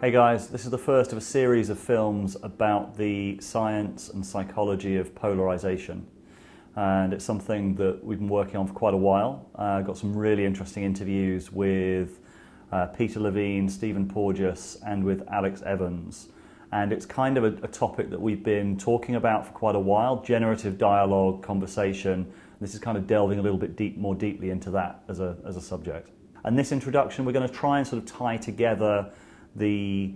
Hey guys, this is the first of a series of films about the science and psychology of polarization. And it's something that we've been working on for quite a while. Uh, got some really interesting interviews with uh, Peter Levine, Stephen Porges, and with Alex Evans. And it's kind of a, a topic that we've been talking about for quite a while generative dialogue, conversation. This is kind of delving a little bit deep, more deeply into that as a, as a subject. And this introduction, we're going to try and sort of tie together the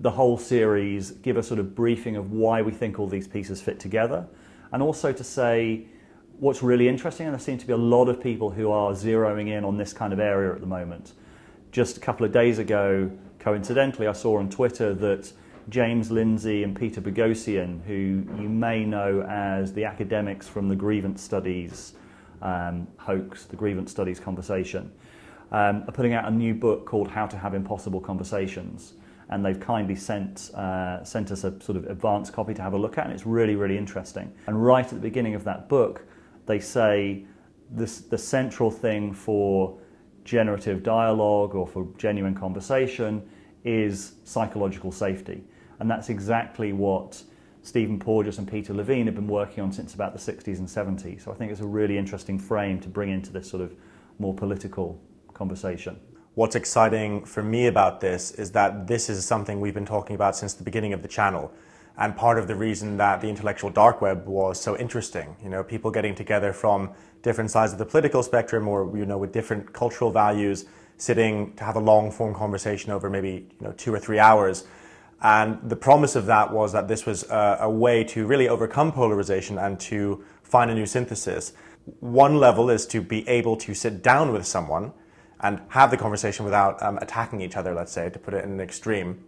the whole series, give a sort of briefing of why we think all these pieces fit together, and also to say what's really interesting. And there seem to be a lot of people who are zeroing in on this kind of area at the moment. Just a couple of days ago, coincidentally, I saw on Twitter that James Lindsay and Peter Boghossian, who you may know as the academics from the grievance studies um, hoax, the grievance studies conversation, um, are putting out a new book called How to Have Impossible Conversations. And they've kindly sent, uh, sent us a sort of advanced copy to have a look at, and it's really, really interesting. And right at the beginning of that book, they say this, the central thing for generative dialogue or for genuine conversation is psychological safety. And that's exactly what Stephen Porges and Peter Levine have been working on since about the 60s and 70s. So I think it's a really interesting frame to bring into this sort of more political conversation. What's exciting for me about this is that this is something we've been talking about since the beginning of the channel. And part of the reason that the intellectual dark web was so interesting, you know, people getting together from different sides of the political spectrum or, you know, with different cultural values, sitting to have a long form conversation over maybe, you know, two or three hours. And the promise of that was that this was a, a way to really overcome polarization and to find a new synthesis. One level is to be able to sit down with someone and have the conversation without um, attacking each other, let's say, to put it in an extreme.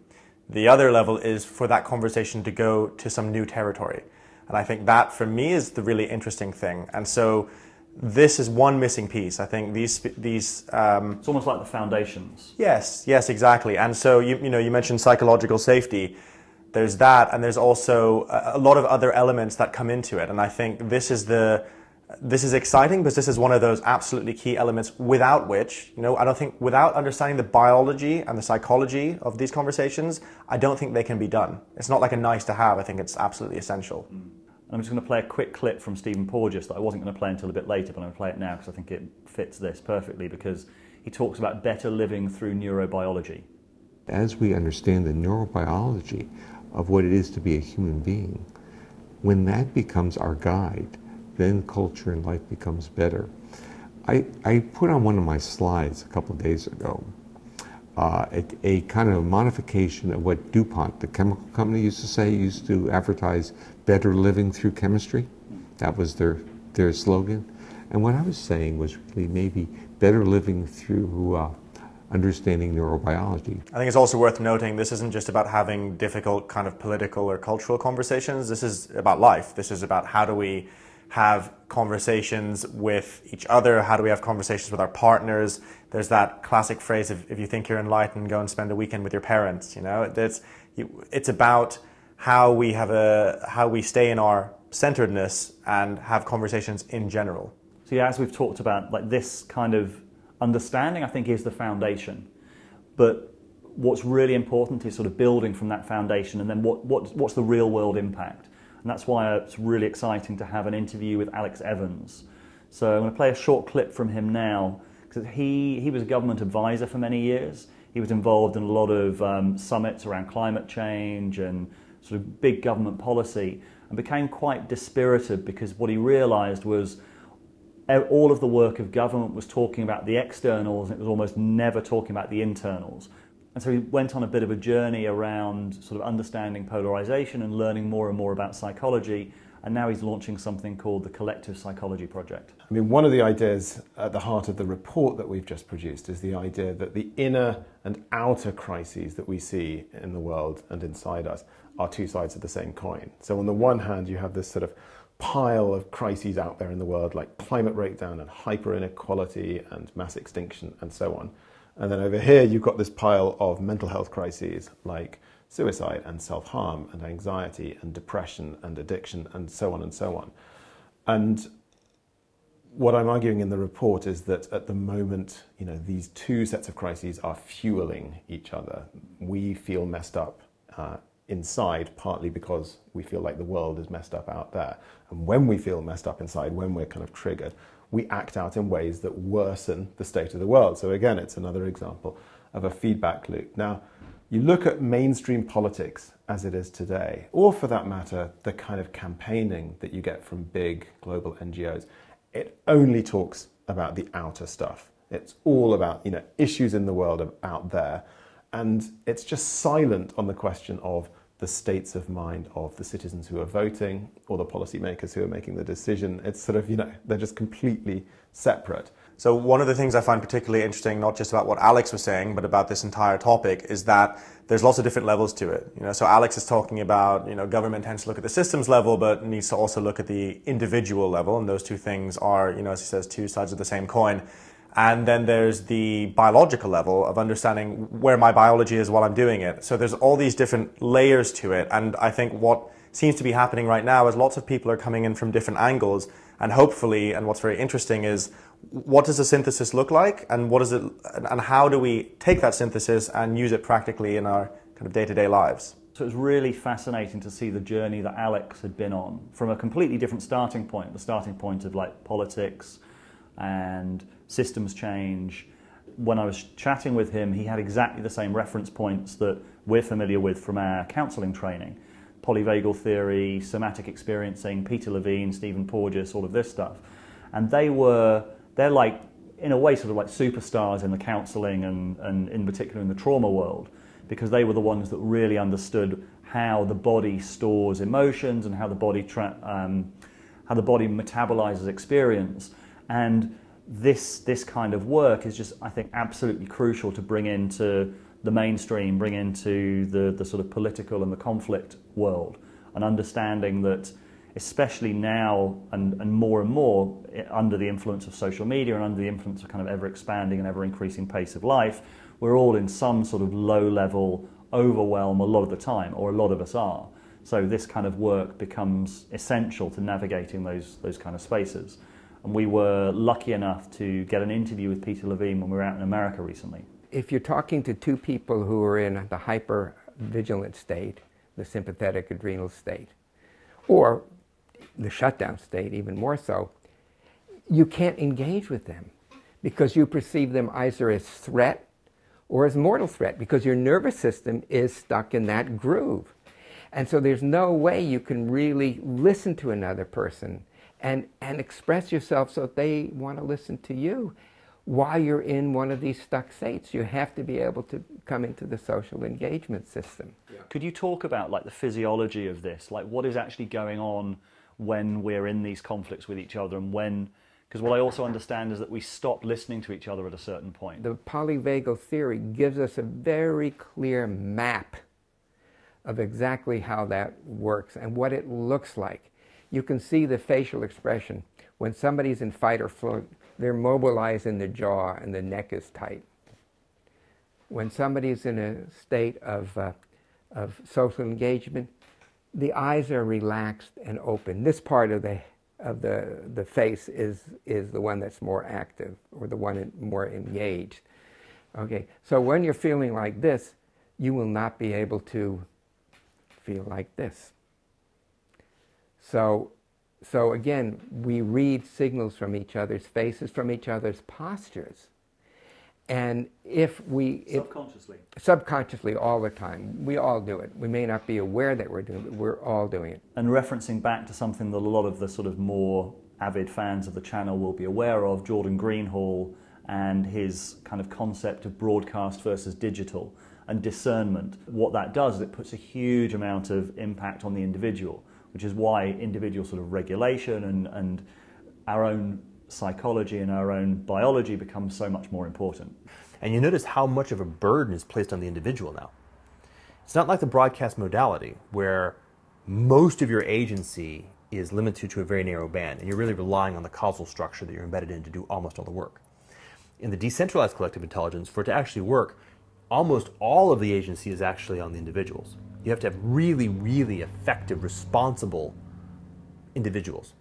The other level is for that conversation to go to some new territory. And I think that for me is the really interesting thing. And so this is one missing piece. I think these these um, it's almost like the foundations. Yes, yes, exactly. And so you you know you mentioned psychological safety. There's that, and there's also a, a lot of other elements that come into it. And I think this is the this is exciting because this is one of those absolutely key elements without which, you know, I don't think without understanding the biology and the psychology of these conversations, I don't think they can be done. It's not like a nice to have. I think it's absolutely essential. Mm. I'm just going to play a quick clip from Stephen Porges that I wasn't going to play until a bit later, but I'm going to play it now because I think it fits this perfectly because he talks about better living through neurobiology. As we understand the neurobiology of what it is to be a human being, when that becomes our guide, then culture and life becomes better. I, I put on one of my slides a couple of days ago uh, a, a, kind of modification of what DuPont, the chemical company, used to say, used to advertise better living through chemistry. That was their, their slogan. And what I was saying was really maybe better living through uh, understanding neurobiology. I think it's also worth noting this isn't just about having difficult kind of political or cultural conversations. This is about life. This is about how do we have conversations with each other? How do we have conversations with our partners? There's that classic phrase of if you think you're enlightened, go and spend a weekend with your parents. You know, it's it's about how we have a how we stay in our centeredness and have conversations in general. So yeah, as we've talked about, like this kind of understanding, I think is the foundation. But what's really important is sort of building from that foundation, and then what, what what's the real world impact? And that's why it's really exciting to have an interview with Alex Evans. So I'm going to play a short clip from him now, because he, he was a government advisor for many years. He was involved in a lot of um, summits around climate change and sort of big government policy, and became quite dispirited because what he realized was all of the work of government was talking about the externals and it was almost never talking about the internals. And so he went on a bit of a journey around sort of understanding polarization and learning more and more about psychology. And now he's launching something called the Collective Psychology Project. I mean, one of the ideas at the heart of the report that we've just produced is the idea that the inner and outer crises that we see in the world and inside us are two sides of the same coin. So, on the one hand, you have this sort of pile of crises out there in the world, like climate breakdown and hyper inequality and mass extinction and so on. And then over here, you've got this pile of mental health crises like suicide and self harm and anxiety and depression and addiction and so on and so on. And what I'm arguing in the report is that at the moment, you know, these two sets of crises are fueling each other. We feel messed up uh, inside, partly because we feel like the world is messed up out there. And when we feel messed up inside, when we're kind of triggered, we act out in ways that worsen the state of the world. So again, it's another example of a feedback loop. Now, you look at mainstream politics as it is today, or for that matter, the kind of campaigning that you get from big global NGOs, it only talks about the outer stuff. It's all about you know issues in the world out there, and it's just silent on the question of the states of mind of the citizens who are voting or the policymakers who are making the decision. It's sort of you know they're just completely separate. So one of the things I find particularly interesting, not just about what Alex was saying, but about this entire topic, is that there's lots of different levels to it. You know, so Alex is talking about, you know, government tends to look at the systems level, but needs to also look at the individual level, and those two things are, you know, as he says, two sides of the same coin. And then there's the biological level of understanding where my biology is while I'm doing it. So there's all these different layers to it, and I think what seems to be happening right now is lots of people are coming in from different angles and hopefully, and what's very interesting is what does a synthesis look like and what is it and how do we take that synthesis and use it practically in our kind of day-to-day lives? So it was really fascinating to see the journey that Alex had been on from a completely different starting point, the starting point of like politics and systems change. When I was chatting with him, he had exactly the same reference points that we're familiar with from our counselling training polyvagal theory, somatic experiencing, Peter Levine, Stephen Porges, all of this stuff. And they were, they're like, in a way, sort of like superstars in the counseling and, and in particular in the trauma world, because they were the ones that really understood how the body stores emotions and how the body, um, how the body metabolizes experience. And this, this kind of work is just, I think, absolutely crucial to bring into the mainstream, bring into the, the sort of political and the conflict world, and understanding that, especially now and, and more and more eh, under the influence of social media and under the influence of kind of ever expanding and ever increasing pace of life, we're all in some sort of low level overwhelm a lot of the time, or a lot of us are. So this kind of work becomes essential to navigating those, those kind of spaces. And we were lucky enough to get an interview with Peter Levine when we were out in America recently if you're talking to two people who are in the hyper vigilant state, the sympathetic adrenal state, or the shutdown state, even more so, you can't engage with them because you perceive them either as threat or as mortal threat because your nervous system is stuck in that groove. And so there's no way you can really listen to another person and, and express yourself so that they want to listen to you while you're in one of these stuck states. You have to be able to come into the social engagement system. Yeah. Could you talk about like the physiology of this? Like what is actually going on when we're in these conflicts with each other and when because what I also understand is that we stop listening to each other at a certain point. The polyvagal theory gives us a very clear map of exactly how that works and what it looks like. You can see the facial expression when somebody's in fight or flight they're mobilized in the jaw and the neck is tight. When somebody's in a state of, uh, of social engagement, the eyes are relaxed and open. This part of the, of the, the face is, is the one that's more active or the one more engaged. Okay, so when you're feeling like this, you will not be able to feel like this. So so again, we read signals from each other's faces, from each other's postures. And if we subconsciously, if, subconsciously all the time, we all do it. We may not be aware that we're doing it, but we're all doing it. And referencing back to something that a lot of the sort of more avid fans of the channel will be aware of, Jordan Greenhall and his kind of concept of broadcast versus digital and discernment. What that does is it puts a huge amount of impact on the individual which is why individual sort of regulation and, and our own psychology and our own biology becomes so much more important. And you notice how much of a burden is placed on the individual now. It's not like the broadcast modality where most of your agency is limited to a very narrow band and you're really relying on the causal structure that you're embedded in to do almost all the work. In the decentralized collective intelligence, for it to actually work, almost all of the agency is actually on the individuals. You have to have really, really effective, responsible individuals.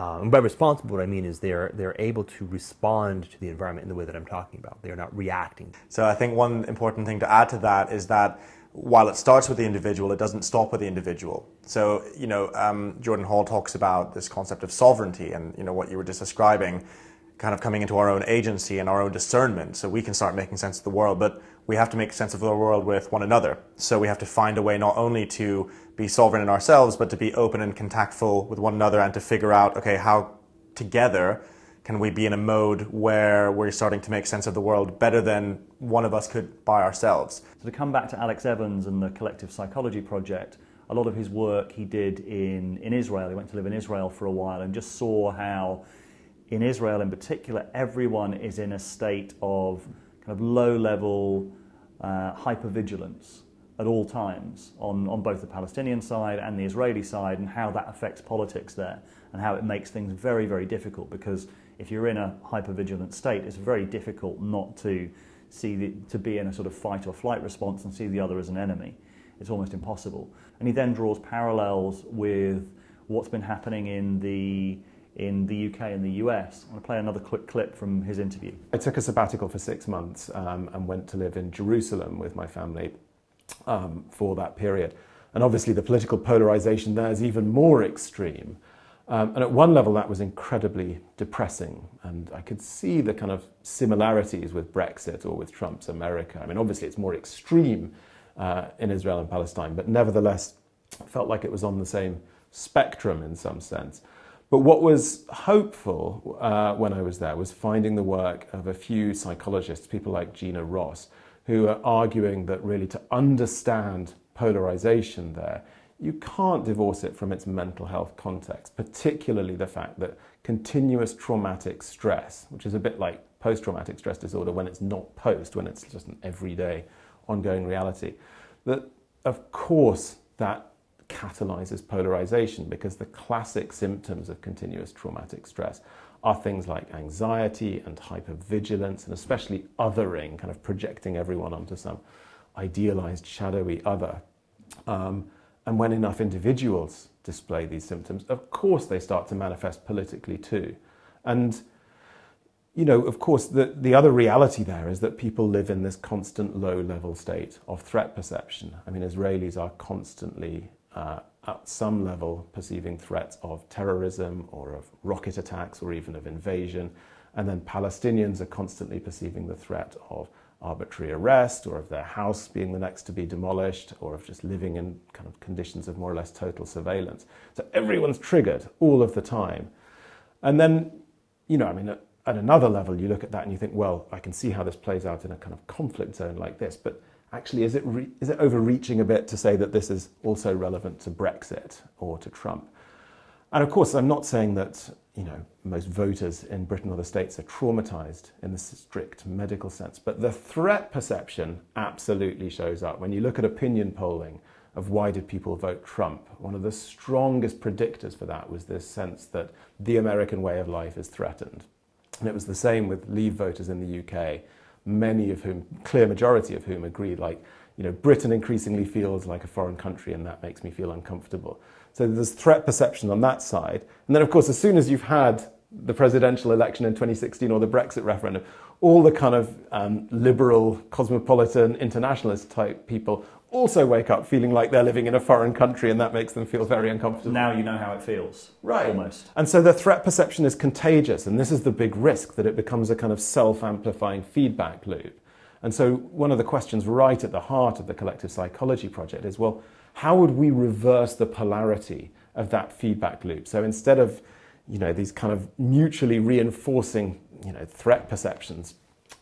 Uh, and by responsible, what I mean is they're they're able to respond to the environment in the way that I'm talking about. They are not reacting. So I think one important thing to add to that is that while it starts with the individual, it doesn't stop with the individual. So you know, um, Jordan Hall talks about this concept of sovereignty, and you know what you were just describing, kind of coming into our own agency and our own discernment, so we can start making sense of the world. But we have to make sense of the world with one another. So we have to find a way not only to be sovereign in ourselves, but to be open and contactful with one another and to figure out, okay, how together can we be in a mode where we're starting to make sense of the world better than one of us could by ourselves. So to come back to Alex Evans and the Collective Psychology Project, a lot of his work he did in, in Israel. He went to live in Israel for a while and just saw how, in Israel in particular, everyone is in a state of kind of low level uh, hypervigilance at all times on, on both the Palestinian side and the Israeli side, and how that affects politics there, and how it makes things very, very difficult because if you're in a hypervigilant state, it's very difficult not to see the, to be in a sort of fight or flight response and see the other as an enemy. It's almost impossible. And he then draws parallels with what's been happening in the in the UK and the US. I'm going to play another quick clip from his interview. I took a sabbatical for six months um, and went to live in Jerusalem with my family um, for that period. And obviously, the political polarization there is even more extreme. Um, and at one level, that was incredibly depressing. And I could see the kind of similarities with Brexit or with Trump's America. I mean, obviously, it's more extreme uh, in Israel and Palestine, but nevertheless, felt like it was on the same spectrum in some sense. But what was hopeful uh, when I was there was finding the work of a few psychologists, people like Gina Ross, who are arguing that really to understand polarization there, you can't divorce it from its mental health context, particularly the fact that continuous traumatic stress, which is a bit like post traumatic stress disorder when it's not post, when it's just an everyday ongoing reality, that of course that catalyzes polarization because the classic symptoms of continuous traumatic stress are things like anxiety and hypervigilance, and especially othering, kind of projecting everyone onto some idealized, shadowy other. Um, and when enough individuals display these symptoms, of course they start to manifest politically too. And, you know, of course, the, the other reality there is that people live in this constant low level state of threat perception. I mean, Israelis are constantly uh, at some level perceiving threats of terrorism or of rocket attacks or even of invasion. And then Palestinians are constantly perceiving the threat of arbitrary arrest or of their house being the next to be demolished or of just living in kind of conditions of more or less total surveillance. So everyone's triggered all of the time. And then, you know, I mean, at, another level, you look at that and you think, well, I can see how this plays out in a kind of conflict zone like this. But actually, is it, is it overreaching a bit to say that this is also relevant to Brexit or to Trump? And of course, I'm not saying that you know most voters in Britain or the States are traumatized in the strict medical sense, but the threat perception absolutely shows up. When you look at opinion polling of why did people vote Trump, one of the strongest predictors for that was this sense that the American way of life is threatened. And it was the same with Leave voters in the UK many of whom, clear majority of whom agree like, you know, Britain increasingly feels like a foreign country and that makes me feel uncomfortable. So there's threat perception on that side. And then, of course, as soon as you've had the presidential election in 2016 or the Brexit referendum, all the kind of um, liberal, cosmopolitan, internationalist type people also wake up feeling like they're living in a foreign country and that makes them feel very uncomfortable. Now you know how it feels. Right. Almost. And so the threat perception is contagious, and this is the big risk that it becomes a kind of self amplifying feedback loop. And so one of the questions right at the heart of the collective psychology project is well, how would we reverse the polarity of that feedback loop? So instead of you know, these kind of mutually reinforcing you know, threat perceptions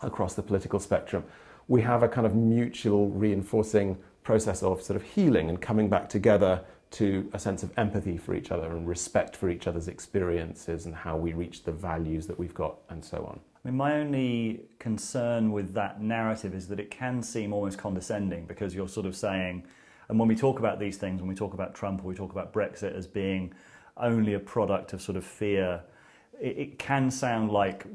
across the political spectrum, we have a kind of mutual reinforcing process of sort of healing and coming back together to a sense of empathy for each other and respect for each other's experiences and how we reach the values that we've got and so on. I mean, my only concern with that narrative is that it can seem almost condescending because you're sort of saying, and when we talk about these things, when we talk about Trump or we talk about Brexit as being only a product of sort of fear, it, can sound like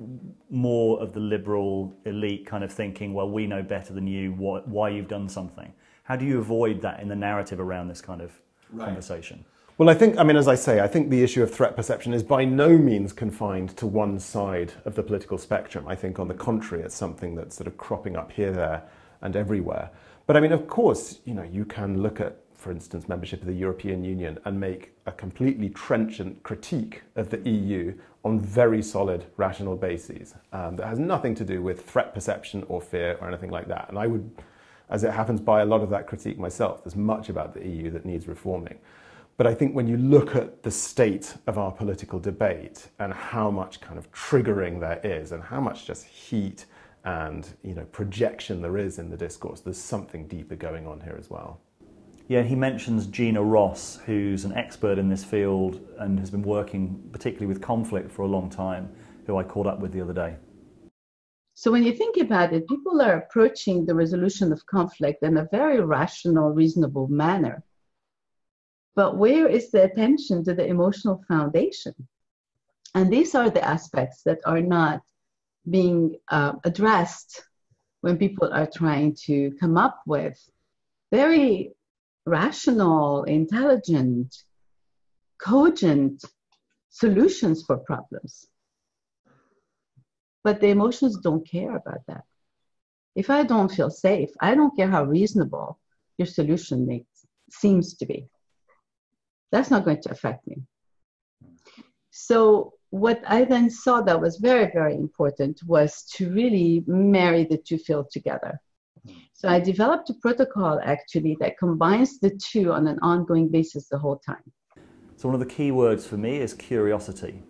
more of the liberal elite kind of thinking, well, we know better than you, why you've done something. How do you avoid that in the narrative around this kind of right. conversation? Well, I think, I mean, as I say, I think the issue of threat perception is by no means confined to one side of the political spectrum. I think, on the contrary, it's something that's sort of cropping up here, there, and everywhere. But I mean, of course, you know, you can look at, for instance, membership of the European Union and make a completely trenchant critique of the EU on very solid, rational bases um, that has nothing to do with threat perception or fear or anything like that. And I would, as it happens, buy a lot of that critique myself. There's much about the EU that needs reforming. But I think when you look at the state of our political debate and how much kind of triggering there is and how much just heat and you know projection there is in the discourse, there's something deeper going on here as well. Yeah, he mentions Gina Ross, who's an expert in this field and has been working particularly with conflict for a long time, who I caught up with the other day. So when you think about it, people are approaching the resolution of conflict in a very rational, reasonable manner but where is the attention to the emotional foundation? And these are the aspects that are not being uh, addressed when people are trying to come up with very rational, intelligent, cogent solutions for problems. But the emotions don't care about that. If I don't feel safe, I don't care how reasonable your solution makes, seems to be that's not going to affect me. So, what I then saw that was very, very important was to really marry the two fields together. So, I developed a protocol actually that combines the two on an ongoing basis the whole time. So, one of the key words for me is curiosity.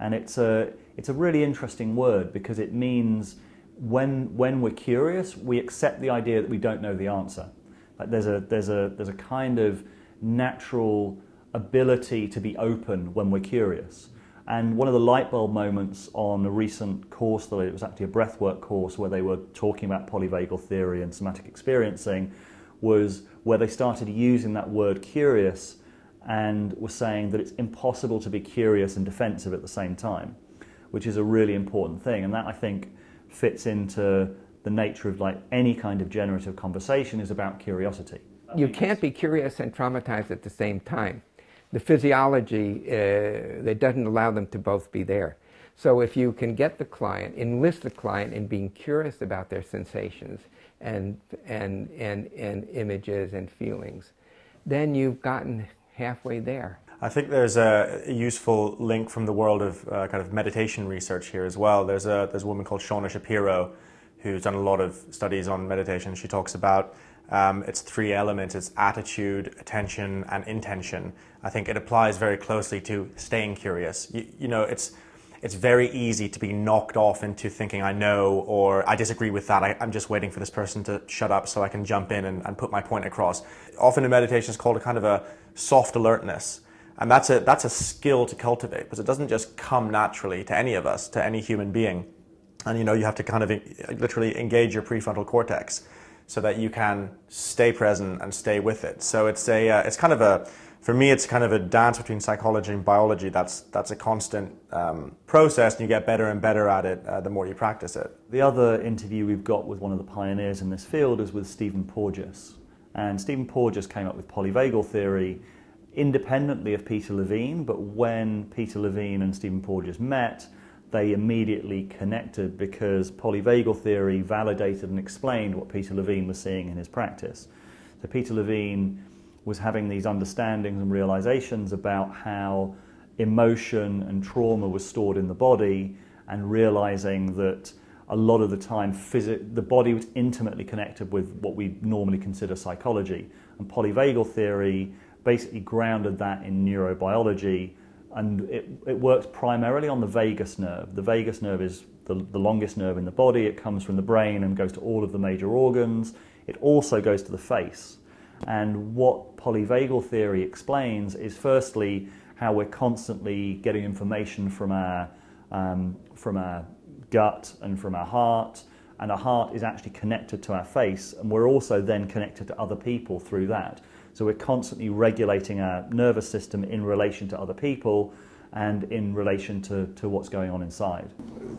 And it's a, it's a really interesting word because it means when, when we're curious, we accept the idea that we don't know the answer. Like there's, a, there's, a, there's a kind of natural ability to be open when we're curious. And one of the light bulb moments on a recent course, that it was actually a breathwork course where they were talking about polyvagal theory and somatic experiencing, was where they started using that word curious and were saying that it's impossible to be curious and defensive at the same time, which is a really important thing. And that I think fits into the nature of like any kind of generative conversation is about curiosity. You can't be curious and traumatized at the same time the physiology uh, that doesn't allow them to both be there. So if you can get the client, enlist the client in being curious about their sensations and, and, and, and images and feelings, then you've gotten halfway there. I think there's a useful link from the world of uh, kind of meditation research here as well. There's a, there's a woman called Shauna Shapiro who's done a lot of studies on meditation. She talks about um, it's three elements it's attitude, attention, and intention. I think it applies very closely to staying curious. You, you, know, it's, it's very easy to be knocked off into thinking I know or I disagree with that. I, am just waiting for this person to shut up so I can jump in and, and put my point across. Often in meditation, it's called a kind of a soft alertness. And that's a, that's a skill to cultivate because it doesn't just come naturally to any of us, to any human being. And you know, you have to kind of literally engage your prefrontal cortex so that you can stay present and stay with it. So it's a, uh, it's kind of a, for me, it's kind of a dance between psychology and biology. That's that's a constant um, process, and you get better and better at it uh, the more you practice it. The other interview we've got with one of the pioneers in this field is with Stephen Porges, and Stephen Porges came up with polyvagal theory independently of Peter Levine. But when Peter Levine and Stephen Porges met, they immediately connected because polyvagal theory validated and explained what Peter Levine was seeing in his practice. So Peter Levine was having these understandings and realizations about how emotion and trauma was stored in the body and realizing that a lot of the time the body was intimately connected with what we normally consider psychology and polyvagal theory basically grounded that in neurobiology and it, it works primarily on the vagus nerve. The vagus nerve is the, the longest nerve in the body. It comes from the brain and goes to all of the major organs. It also goes to the face. And what polyvagal theory explains is firstly how we're constantly getting information from our, um, from our gut and from our heart. And our heart is actually connected to our face, and we're also then connected to other people through that. So we're constantly regulating our nervous system in relation to other people and in relation to, to what's going on inside.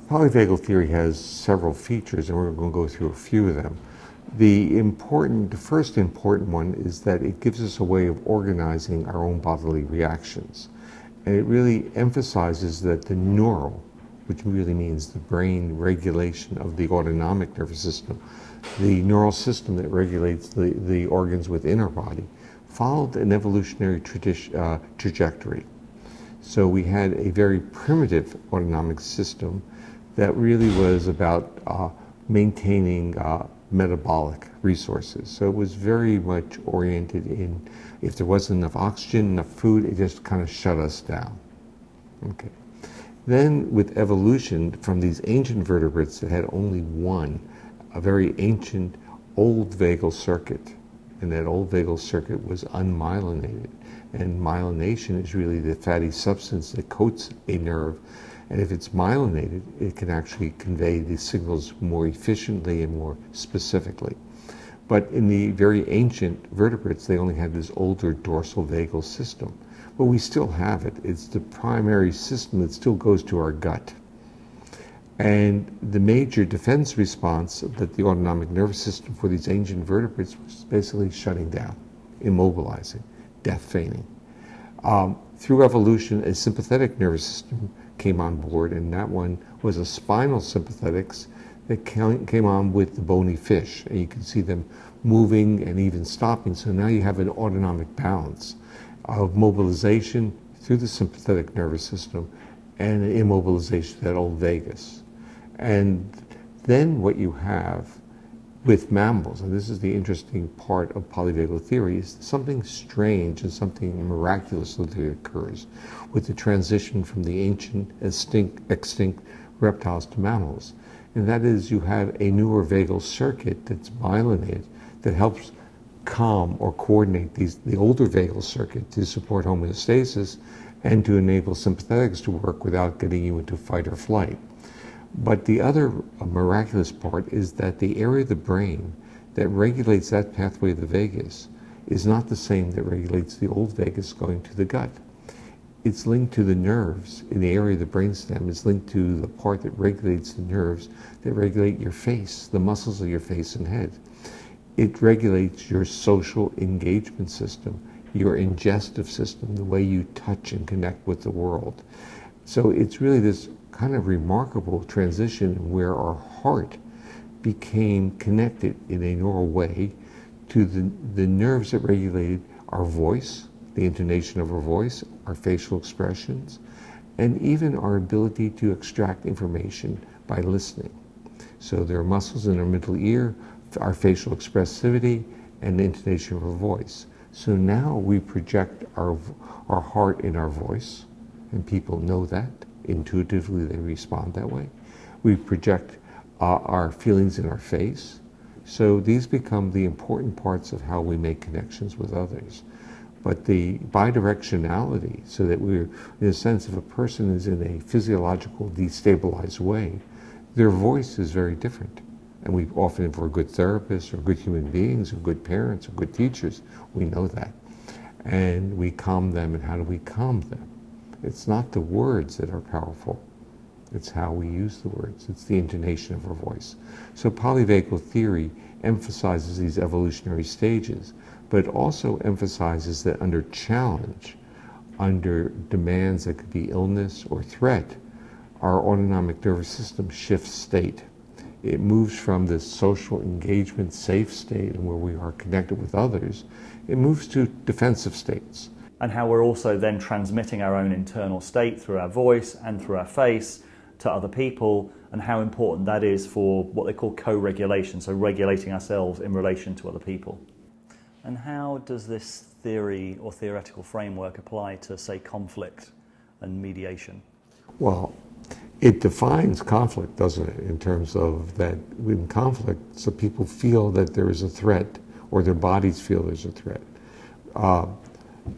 Polyvagal theory has several features, and we're going to go through a few of them. The important, the first important one is that it gives us a way of organizing our own bodily reactions. And it really emphasizes that the neural, which really means the brain regulation of the autonomic nervous system, the neural system that regulates the, the organs within our body, followed an evolutionary uh, trajectory. So we had a very primitive autonomic system that really was about uh, maintaining uh, metabolic resources. So it was very much oriented in if there wasn't enough oxygen, enough food, it just kind of shut us down. Okay. Then with evolution from these ancient vertebrates that had only one, a very ancient old vagal circuit, and that old vagal circuit was unmyelinated. And myelination is really the fatty substance that coats a nerve and if it's myelinated, it can actually convey the signals more efficiently and more specifically. But in the very ancient vertebrates, they only had this older dorsal vagal system. But we still have it. It's the primary system that still goes to our gut. And the major defense response that the autonomic nervous system for these ancient vertebrates was basically shutting down, immobilizing, death feigning. Um, through evolution, a sympathetic nervous system came on board, and that one was a spinal sympathetics that came on with the bony fish. And you can see them moving and even stopping. So now you have an autonomic balance of mobilization through the sympathetic nervous system and immobilization that old vagus. And then what you have with mammals, and this is the interesting part of polyvagal theory, is something strange and something miraculous occurs with the transition from the ancient extinct, extinct reptiles to mammals. And that is you have a newer vagal circuit that's myelinated that helps calm or coordinate these, the older vagal circuit to support homeostasis and to enable sympathetics to work without getting you into fight or flight. But the other miraculous part is that the area of the brain that regulates that pathway of the vagus is not the same that regulates the old vagus going to the gut. It's linked to the nerves in the area of the brainstem. It's linked to the part that regulates the nerves that regulate your face, the muscles of your face and head. It regulates your social engagement system, your ingestive system, the way you touch and connect with the world. So it's really this kind of remarkable transition where our heart became connected in a neural way to the, the nerves that regulated our voice, the intonation of our voice, our facial expressions, and even our ability to extract information by listening. So there are muscles in our middle ear, our facial expressivity, and the intonation of our voice. So now we project our, our heart in our voice, and people know that intuitively they respond that way. We project uh, our feelings in our face. So these become the important parts of how we make connections with others. But the bidirectionality, so that we're, in a sense, if a person is in a physiological destabilized way, their voice is very different. And we often, if we're good therapists or good human beings or good parents or good teachers, we know that. And we calm them, and how do we calm them? It's not the words that are powerful. It's how we use the words. It's the intonation of our voice. So polyvagal theory emphasizes these evolutionary stages, but it also emphasizes that under challenge, under demands that could be illness or threat, our autonomic nervous system shifts state. It moves from this social engagement, safe state and where we are connected with others, it moves to defensive states and how we're also then transmitting our own internal state through our voice and through our face to other people, and how important that is for what they call co regulation, so regulating ourselves in relation to other people. And how does this theory or theoretical framework apply to, say, conflict and mediation? Well, it defines conflict, doesn't it, in terms of that in conflict, so people feel that there is a threat or their bodies feel there's a threat. Uh,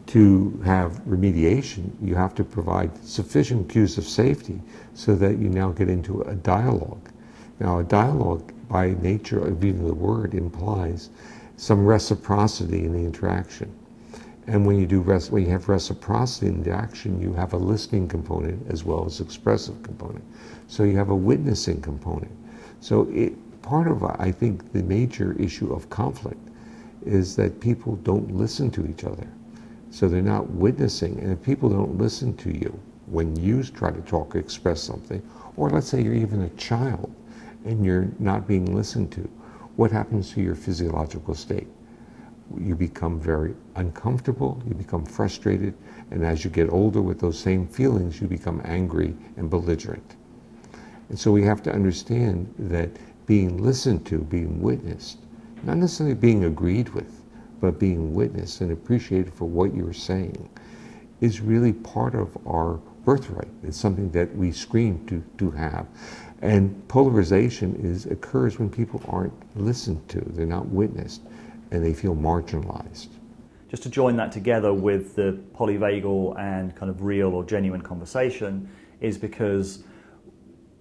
to have remediation, you have to provide sufficient cues of safety so that you now get into a dialogue. Now, a dialogue, by nature of even the word, implies some reciprocity in the interaction. And when you do when you have reciprocity in the action, you have a listening component as well as expressive component. So you have a witnessing component. So it, part of, I think, the major issue of conflict is that people don't listen to each other. So they're not witnessing. And if people don't listen to you when you try to talk, or express something, or let's say you're even a child and you're not being listened to, what happens to your physiological state? You become very uncomfortable, you become frustrated, and as you get older with those same feelings, you become angry and belligerent. And so we have to understand that being listened to, being witnessed, not necessarily being agreed with, but being witnessed and appreciated for what you're saying, is really part of our birthright. It's something that we scream to, to have. And polarization is occurs when people aren't listened to, they're not witnessed, and they feel marginalized. Just to join that together with the polyvagal and kind of real or genuine conversation is because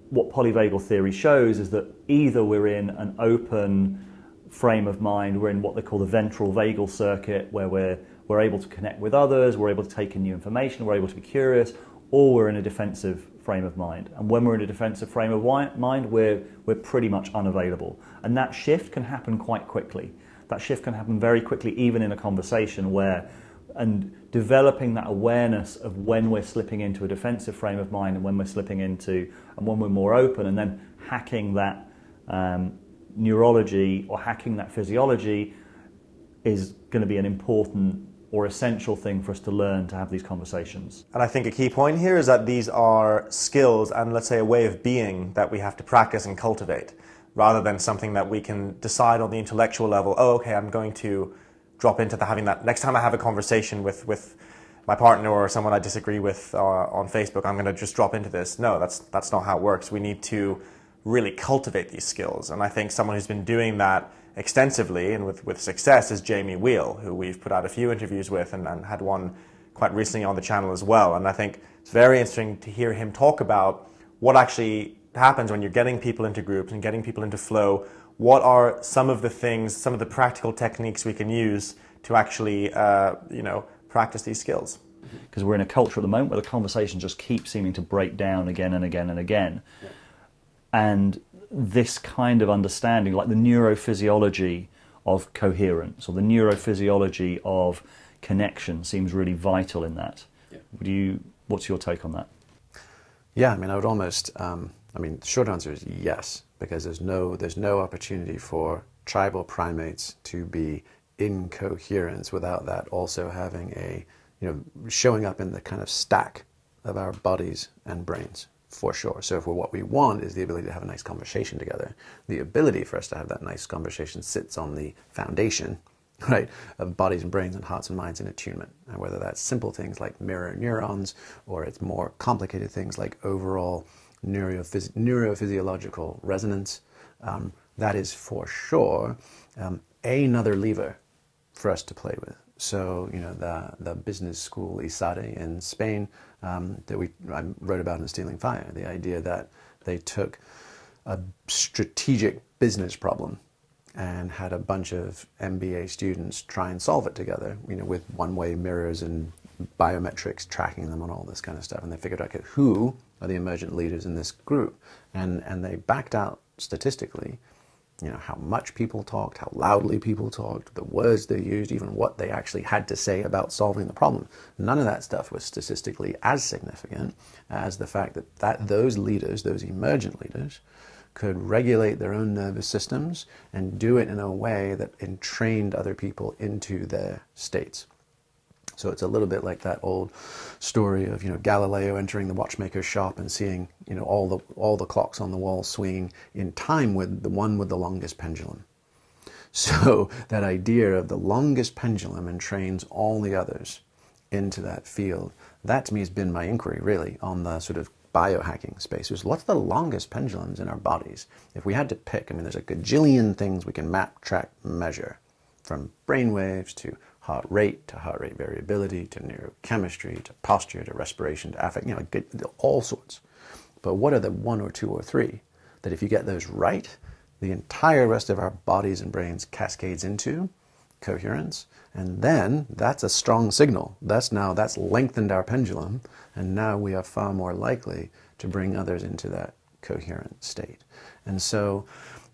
what polyvagal theory shows is that either we're in an open frame of mind, we're in what they call the ventral vagal circuit, where we're, we're able to connect with others, we're able to take in new information, we're able to be curious, or we're in a defensive frame of mind. And when we're in a defensive frame of mind, we're, we're pretty much unavailable. And that shift can happen quite quickly. That shift can happen very quickly, even in a conversation where, and developing that awareness of when we're slipping into a defensive frame of mind and when we're slipping into, and when we're more open, and then hacking that um, neurology or hacking that physiology is going to be an important or essential thing for us to learn to have these conversations. And I think a key point here is that these are skills and let's say a way of being that we have to practice and cultivate rather than something that we can decide on the intellectual level, oh, okay, I'm going to drop into the, having that. Next time I have a conversation with, with my partner or someone I disagree with uh, on Facebook, I'm going to just drop into this. No, that's, that's not how it works. We need to really cultivate these skills. And I think someone who's been doing that extensively and with, with success is Jamie Wheal, who we've put out a few interviews with and, and had one quite recently on the channel as well. And I think it's very interesting to hear him talk about what actually happens when you're getting people into groups and getting people into flow. What are some of the things, some of the practical techniques we can use to actually, uh, you know, practice these skills? Because we're in a culture at the moment where the conversation just keeps seeming to break down again and again and again. Yeah. And this kind of understanding, like the neurophysiology of coherence or the neurophysiology of connection, seems really vital in that. Yeah. Would you? What's your take on that? Yeah, I mean, I would almost. Um, I mean, the short answer is yes, because there's no there's no opportunity for tribal primates to be in coherence without that also having a you know showing up in the kind of stack of our bodies and brains for sure. So if what we want is the ability to have a nice conversation together, the ability for us to have that nice conversation sits on the foundation, right, of bodies and brains and hearts and minds in attunement. And whether that's simple things like mirror neurons or it's more complicated things like overall neurophys- neurophysiological resonance, um, that is for sure um, another lever for us to play with. So, you know, the, the business school ESADE in Spain um, that we I wrote about in Stealing Fire, the idea that they took a strategic business problem and had a bunch of MBA students try and solve it together, you know, with one-way mirrors and biometrics tracking them and all this kind of stuff. And they figured, okay, who are the emergent leaders in this group? And, and they backed out statistically you know, how much people talked, how loudly people talked, the words they used, even what they actually had to say about solving the problem. None of that stuff was statistically as significant as the fact that, that those leaders, those emergent leaders, could regulate their own nervous systems and do it in a way that entrained other people into their states. So it's a little bit like that old story of you know Galileo entering the watchmaker's shop and seeing you know all the all the clocks on the wall swinging in time with the one with the longest pendulum. So that idea of the longest pendulum entrains all the others into that field. That to me has been my inquiry really on the sort of biohacking space. Was what's the longest pendulums in our bodies? If we had to pick, I mean, there's a gajillion things we can map, track, measure, from brain waves to heart rate to heart rate variability to neurochemistry to posture to respiration to affect, you know, all sorts. But what are the one or two or three that if you get those right, the entire rest of our bodies and brains cascades into coherence, and then that's a strong signal. That's now that's lengthened our pendulum, and now we are far more likely to bring others into that coherent state. And so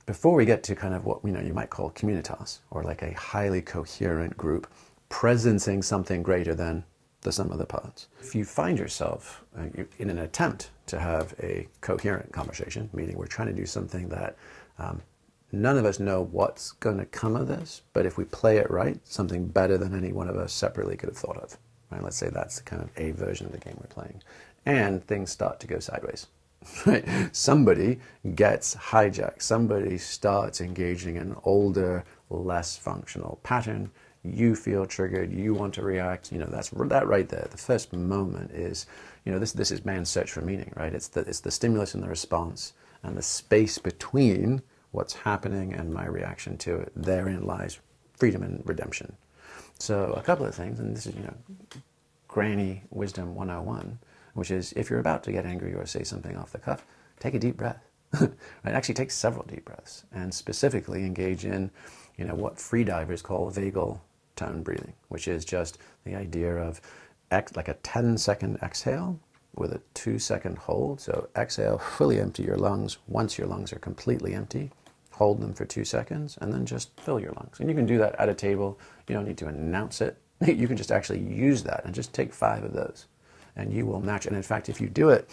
before we get to kind of what you know you might call communitas or like a highly coherent group presencing something greater than the sum of the parts. If you find yourself uh, in an attempt to have a coherent conversation, meaning we're trying to do something that um, none of us know what's going to come of this, but if we play it right, something better than any one of us separately could have thought of. Right? Let's say that's kind of a version of the game we're playing. And things start to go sideways. Right? Somebody gets hijacked. Somebody starts engaging in an older, less functional pattern. You feel triggered. You want to react. You know that's that right there. The first moment is, you know, this this is man's search for meaning, right? It's the it's the stimulus and the response, and the space between what's happening and my reaction to it. Therein lies freedom and redemption. So a couple of things, and this is you know, granny wisdom 101 which is if you're about to get angry or say something off the cuff, take a deep breath. right? Actually, take several deep breaths and specifically engage in, you know, what freedivers call vagal tone breathing, which is just the idea of like a 10 second exhale with a two second hold. So exhale, fully empty your lungs. Once your lungs are completely empty, hold them for two seconds and then just fill your lungs. And you can do that at a table. You don't need to announce it. You can just actually use that and just take five of those and you will match. And in fact, if you do it,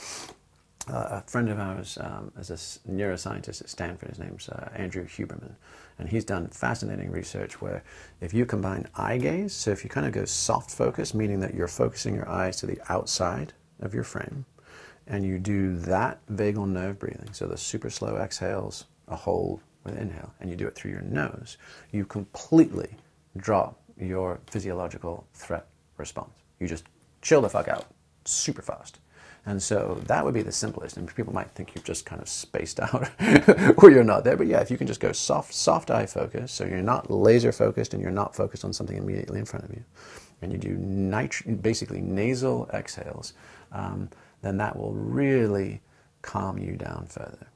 uh, a friend of ours um, is a neuroscientist at Stanford. His name's uh, Andrew Huberman. And he's done fascinating research where if you combine eye gaze, so if you kind of go soft focus, meaning that you're focusing your eyes to the outside of your frame, and you do that vagal nerve breathing, so the super slow exhales, a hold with inhale, and you do it through your nose, you completely drop your physiological threat response. You just chill the fuck out super fast. And so that would be the simplest. And people might think you've just kind of spaced out or you're not there. But yeah, if you can just go soft, soft eye focus, so you're not laser focused and you're not focused on something immediately in front of you, and you do nit- basically nasal exhales, um, then that will really calm you down further.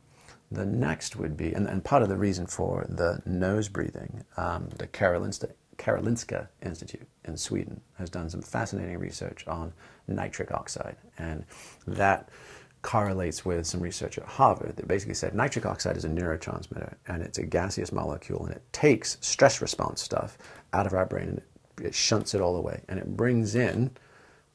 The next would be, and, and part of the reason for the nose breathing, um, the Karolinska, Karolinska Institute in Sweden has done some fascinating research on nitric oxide. And that correlates with some research at Harvard that basically said nitric oxide is a neurotransmitter and it's a gaseous molecule and it takes stress response stuff out of our brain and it, shunts it all away and it brings in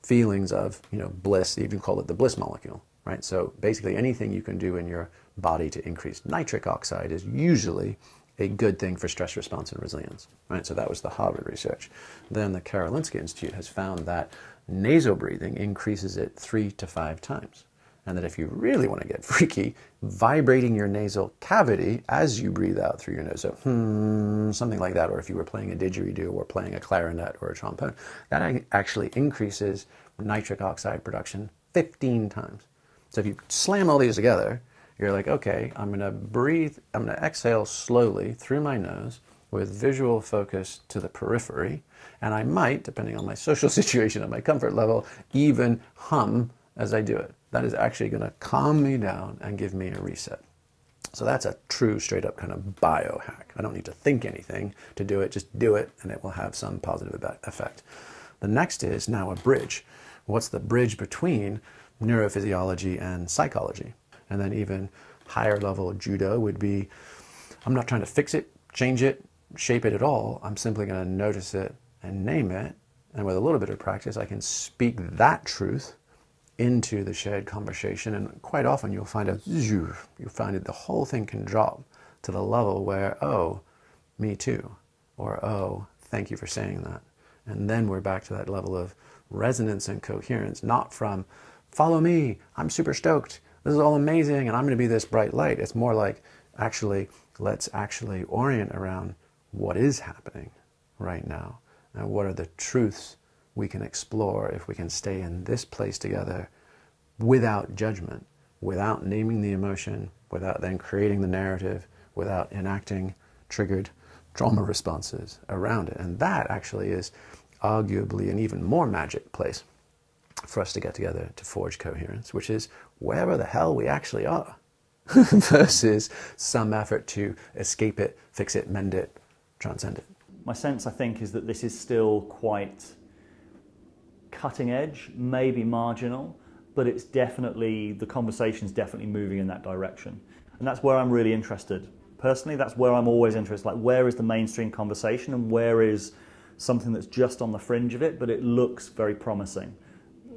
feelings of you know bliss. You even call it the bliss molecule, right? So basically, anything you can do in your body to increase nitric oxide is usually a good thing for stress response and resilience, right? So that was the Harvard research. Then the Karolinska Institute has found that nasal breathing increases it three to five times. And that if you really want to get freaky, vibrating your nasal cavity as you breathe out through your nose, so hmm, something like that, or if you were playing a didgeridoo or playing a clarinet or a trombone, that actually increases nitric oxide production 15 times. So if you slam all these together, you're like, okay, I'm going to breathe, I'm going to exhale slowly through my nose with visual focus to the periphery and I might, depending on my social situation and my comfort level, even hum as I do it. That is actually going to calm me down and give me a reset. So that's a true, straight up kind of biohack. I don't need to think anything to do it, just do it, and it will have some positive effect. The next is now a bridge. What's the bridge between neurophysiology and psychology? And then even higher level judo would be I'm not trying to fix it, change it, shape it at all. I'm simply going to notice it and name it. And with a little bit of practice, I can speak that truth into the shared conversation. And quite often you'll find a you'll find that the whole thing can drop to the level where, oh, me too. Or, oh, thank you for saying that. And then we're back to that level of resonance and coherence, not from follow me, I'm super stoked, this is all amazing, and I'm going to be this bright light. It's more like actually, let's actually orient around what is happening right now and what are the truths we can explore if we can stay in this place together without judgment, without naming the emotion, without then creating the narrative, without enacting triggered trauma responses around it. And that actually is arguably an even more magic place for us to get together to forge coherence, which is wherever the hell we actually are, versus some effort to escape it, fix it, mend it, transcend it my sense, I think, is that this is still quite cutting edge, maybe marginal, but it's definitely, the conversation's definitely moving in that direction. And that's where I'm really interested personally, that's where I'm always interested. Like, where is the mainstream conversation and where is something that's just on the fringe of it, but it looks very promising?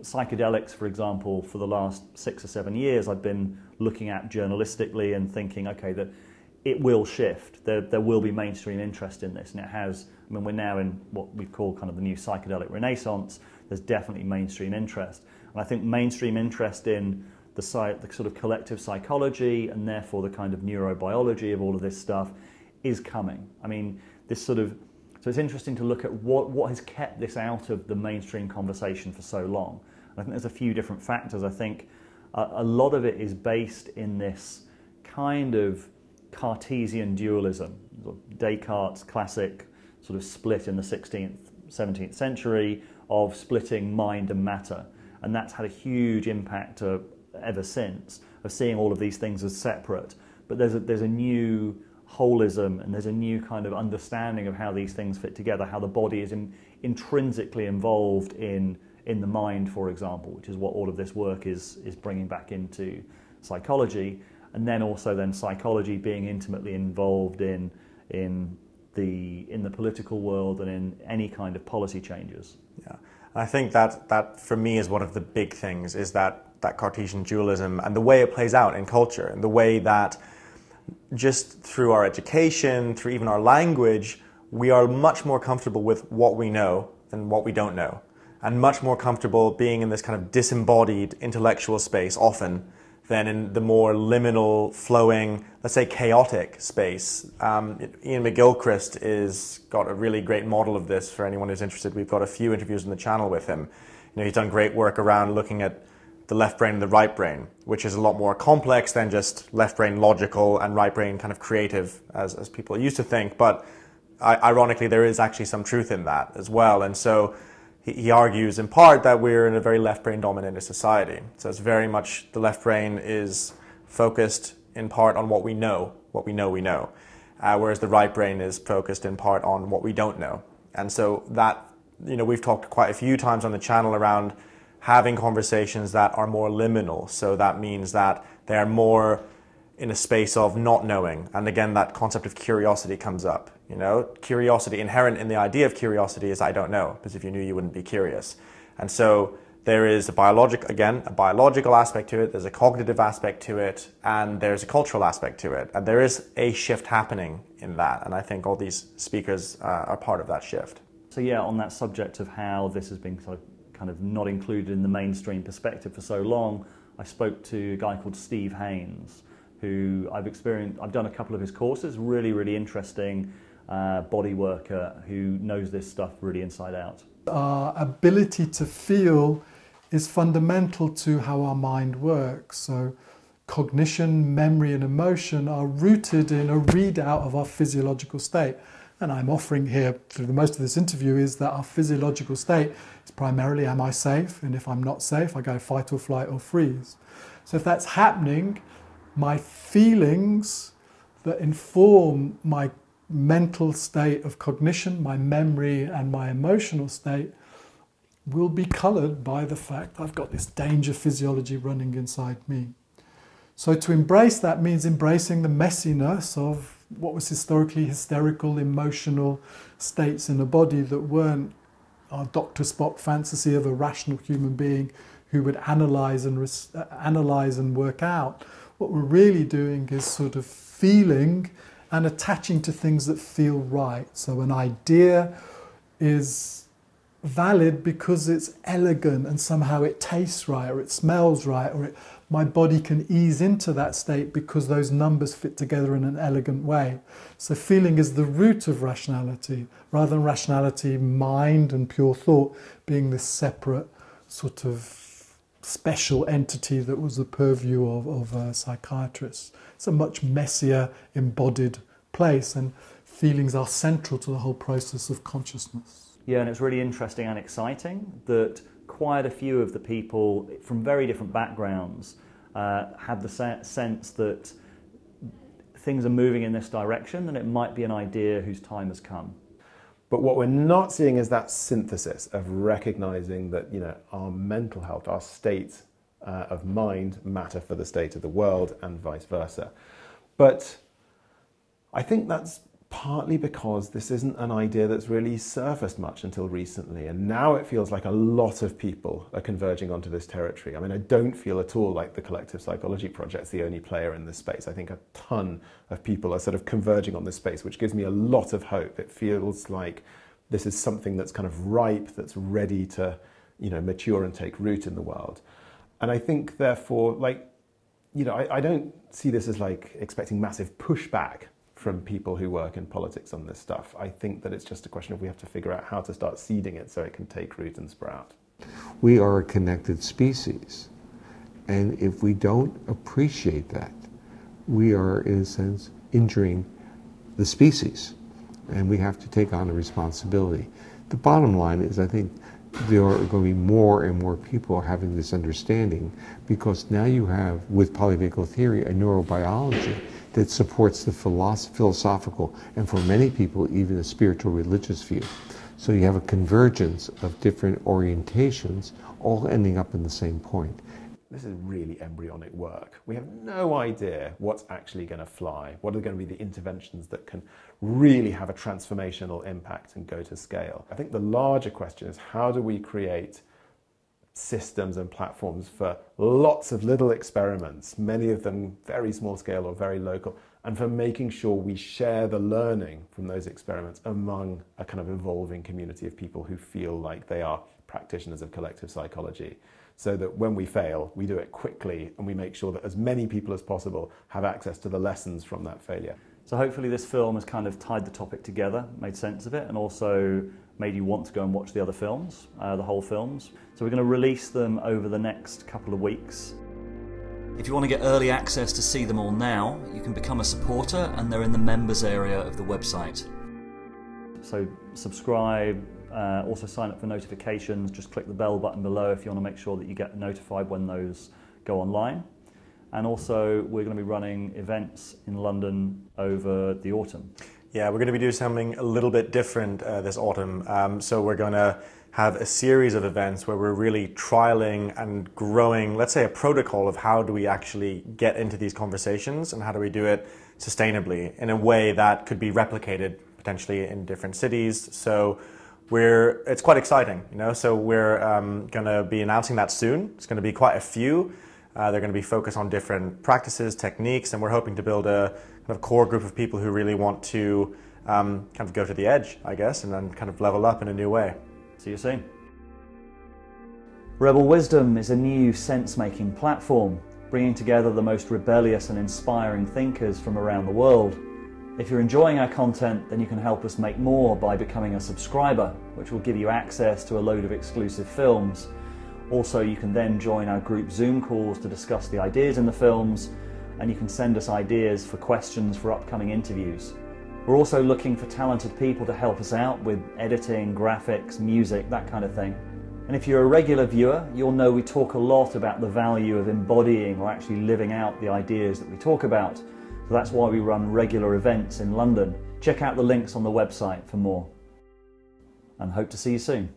Psychedelics, for example, for the last six or seven years, I've been looking at journalistically and thinking, okay, that it will shift. There, there will be mainstream interest in this, and it has. I mean, we're now in what we call kind of the new psychedelic renaissance. There's definitely mainstream interest, and I think mainstream interest in the, the sort of collective psychology and therefore the kind of neurobiology of all of this stuff is coming. I mean, this sort of so it's interesting to look at what, what has kept this out of the mainstream conversation for so long. I think there's a few different factors. I think a, a lot of it is based in this kind of Cartesian dualism, Descartes' classic sort of split in the 16th, 17th century of splitting mind and matter. And that's had a huge impact uh, ever since of seeing all of these things as separate. But there's a, there's a new holism and there's a new kind of understanding of how these things fit together, how the body is in, intrinsically involved in, in the mind, for example, which is what all of this work is, is bringing back into psychology. And then also then psychology being intimately involved in, in, the, in the political world and in any kind of policy changes. Yeah. I think that, that for me is one of the big things is that, that Cartesian dualism and the way it plays out in culture and the way that just through our education, through even our language, we are much more comfortable with what we know than what we don't know. And much more comfortable being in this kind of disembodied intellectual space often than in the more liminal, flowing, let's say chaotic space. Um, Iain McGilchrist is got a really great model of this for anyone who's interested. We've got a few interviews on the channel with him. You know, he's done great work around looking at the left brain and the right brain, which is a lot more complex than just left brain logical and right brain kind of creative, as, as people used to think. But ironically, there is actually some truth in that as well. And so he, argues in part that we're in a very left brain dominated society. So it's very much the left brain is focused in part on what we know, what we know we know, uh, whereas the right brain is focused in part on what we don't know. And so that, you know, we've talked quite a few times on the channel around having conversations that are more liminal. So that means that they're more in a space of not knowing. And again, that concept of curiosity comes up. You know, curiosity, inherent in the idea of curiosity is I don't know, because if you knew, you wouldn't be curious. And so there is a biologic, again, a biological aspect to it, there's a cognitive aspect to it, and there's a cultural aspect to it. And there is a shift happening in that. And I think all these speakers uh, are part of that shift. So yeah, on that subject of how this has been kind of not included in the mainstream perspective for so long, I spoke to a guy called Steve Haines, who I've experienced, I've done a couple of his courses, really, really interesting uh, body worker who knows this stuff really inside out. Our ability to feel is fundamental to how our mind works. So, cognition, memory, and emotion are rooted in a readout of our physiological state. And I'm offering here through the most of this interview is that our physiological state is primarily am I safe? And if I'm not safe, I go fight or flight or freeze. So if that's happening, my feelings that inform my mental state of cognition, my memory, and my emotional state will be colored by the fact I've got this danger physiology running inside me. So to embrace that means embracing the messiness of what was historically hysterical, emotional states in the body that weren't our Dr. Spock fantasy of a rational human being who would analyze and uh, analyze and work out. What we're really doing is sort of feeling and attaching to things that feel right. So an idea is valid because it's elegant and somehow it tastes right or it smells right or it my body can ease into that state because those numbers fit together in an elegant way. So, feeling is the root of rationality, rather than rationality, mind and pure thought being this separate sort of special entity that was the purview of, of uh, psychiatrists. It's a much messier, embodied place, and feelings are central to the whole process of consciousness. Yeah, and it's really interesting and exciting that quite a few of the people from very different backgrounds uh, the sense that things are moving in this direction and it might be an idea whose time has come. But what we're not seeing is that synthesis of recognizing that you know our mental health, our state uh, of mind matter for the state of the world and vice versa. But I think that's partly because this isn't an idea that's really surfaced much until recently. And now it feels like a lot of people are converging onto this territory. I mean, I don't feel at all like the Collective Psychology Project's the only player in this space. I think a ton of people are sort of converging on this space, which gives me a lot of hope. It feels like this is something that's kind of ripe, that's ready to, you know, mature and take root in the world. And I think, therefore, like, you know, I, I don't see this as like expecting massive pushback from people who work in politics on this stuff. I think that it's just a question of we have to figure out how to start seeding it so it can take root and sprout. We are a connected species. And if we don't appreciate that, we are, in a sense, injuring the species. And we have to take on a responsibility. The bottom line is, I think there are going to be more and more people having this understanding because now you have, with polyvagal theory, a neurobiology that supports the philosophical and for many people even a spiritual religious view. So you have a convergence of different orientations all ending up in the same point. This is really embryonic work. We have no idea what's actually going to fly. What are going to be the interventions that can really have a transformational impact and go to scale? I think the larger question is how do we create systems and platforms for lots of little experiments, many of them very small scale or very local, and for making sure we share the learning from those experiments among a kind of evolving community of people who feel like they are practitioners of collective psychology. So that when we fail, we do it quickly and we make sure that as many people as possible have access to the lessons from that failure. So hopefully this film has kind of tied the topic together, made sense of it, and also made you want to go and watch the other films, uh, the whole films. So we're going to release them over the next couple of weeks. If you want to get early access to see them all now, you can become a supporter and they're in the members area of the website. So subscribe, uh, also sign up for notifications, just click the bell button below if you want to make sure that you get notified when those go online. And also we're going to be running events in London over the autumn. Yeah, we're going to be doing something a little bit different uh, this autumn. Um, so we're going to have a series of events where we're really trialing and growing, let's say, a protocol of how do we actually get into these conversations and how do we do it sustainably in a way that could be replicated potentially in different cities. So we're it's quite exciting, you know. So we're um, going to be announcing that soon. It's going to be quite a few. Uh, they're going to be focused on different practices, techniques, and we're hoping to build a kind of core group of people who really want to um, kind of go to the edge, I guess, and then kind of level up in a new way. See you soon. Rebel Wisdom is a new sense making platform, bringing together the most rebellious and inspiring thinkers from around the world. If you're enjoying our content, then you can help us make more by becoming a subscriber, which will give you access to a load of exclusive films. Also, you can then join our group Zoom calls to discuss the ideas in the films and you can send us ideas for questions for upcoming interviews. We're also looking for talented people to help us out with editing, graphics, music, that kind of thing. And if you're a regular viewer, you'll know we talk a lot about the value of embodying or actually living out the ideas that we talk about. So that's why we run regular events in London. Check out the links on the website for more. And hope to see you soon.